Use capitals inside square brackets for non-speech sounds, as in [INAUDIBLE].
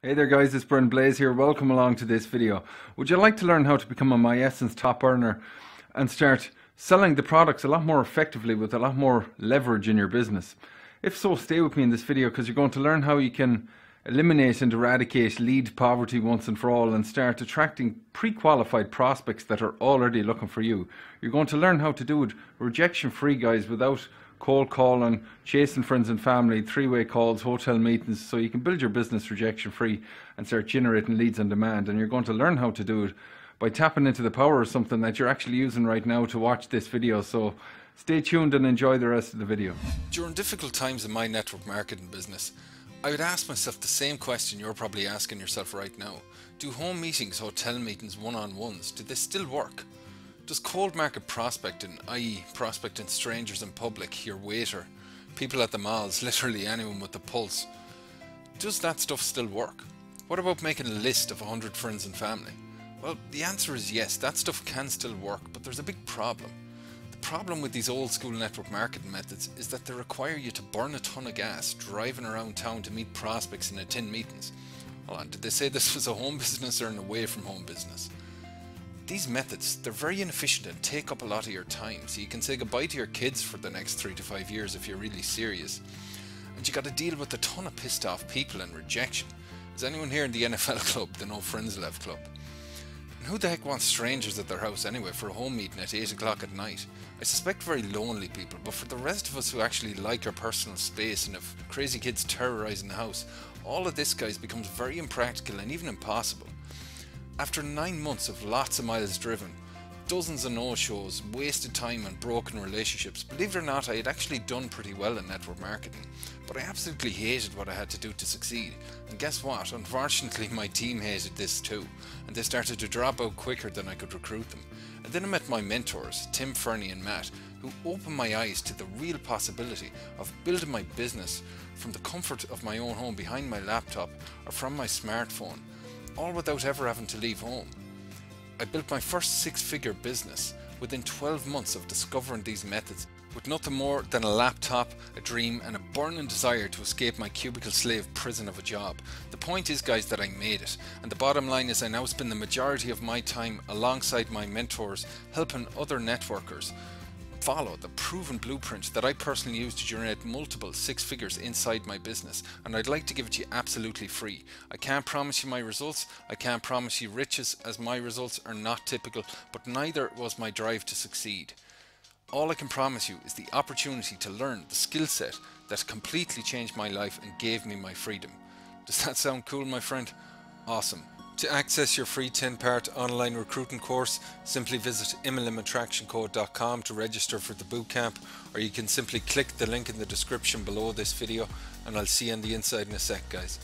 Hey there guys, it's Bren Blaze here. Welcome along to this video. Would you like to learn how to become a Miessence top earner and start selling the products a lot more effectively with a lot more leverage in your business? If so, stay with me in this video because you're going to learn how you can eliminate and eradicate lead poverty once and for all and start attracting pre-qualified prospects that are already looking for you. You're going to learn how to do it rejection free guys without cold calling, chasing friends and family, three-way calls, hotel meetings, so you can build your business rejection free and start generating leads on demand. And you're going to learn how to do it by tapping into the power of something that you're actually using right now to watch this video. So stay tuned and enjoy the rest of the video. During difficult times in my network marketing business, I would ask myself the same question you're probably asking yourself right now. Do home meetings, hotel meetings, one-on-ones, do they still work? Does cold market prospecting, i.e. prospecting strangers in public, your waiter, people at the malls, [LAUGHS] literally anyone with the pulse, does that stuff still work? What about making a list of 100 friends and family? Well, the answer is yes, that stuff can still work, but there's a big problem. The problem with these old school network marketing methods is that they require you to burn a ton of gas driving around town to meet prospects and attend meetings. Hold on, did they say this [LAUGHS] was a home business or an away from home business? These methods, they're very inefficient and take up a lot of your time, so you can say goodbye to your kids for the next three to five years if you're really serious. And you gotta deal with a ton of pissed off people and rejection. Is anyone here in the [LAUGHS] NFL club, the No Friends Left club? And who the heck wants strangers at their house anyway for a home meeting at 8 o'clock at night? I suspect very lonely people, but for the rest of us who actually like our personal space and have crazy kids terrorising the house, all of this guys becomes very impractical and even impossible. After nine months of lots of miles driven, dozens of no-shows, wasted time and broken relationships, believe it or not I had actually done pretty well in network marketing, but I absolutely hated what I had to do to succeed. And guess what, unfortunately [LAUGHS] my team hated this too, and they started to drop out quicker than I could recruit them. And then I met my mentors, Tim Ferny and Matt, who opened my eyes to the real possibility of building my business from the comfort of my own home behind my laptop or from my smartphone all without ever having to leave home. I built my first six figure business within 12 months of discovering these methods with nothing more than a laptop, a dream and a burning desire to escape my cubicle slave prison of a job. The point is guys that I made it and the bottom line is I now spend the majority of my time alongside my mentors helping other networkers follow the proven blueprint that I personally use to generate multiple six figures inside my business and I'd like to give it to you absolutely free. I can't promise you my results, I can't promise you riches as my results are not typical but neither was my drive to succeed. All I can promise you is the opportunity to learn the skill set that completely changed my life and gave me my freedom. Does that sound cool my friend? Awesome. To access your free 10-part online recruiting course, simply visit mlmattractioncode.com to register for the bootcamp, or you can simply click the link in the description below this video, and I'll see you on the inside in a sec, guys.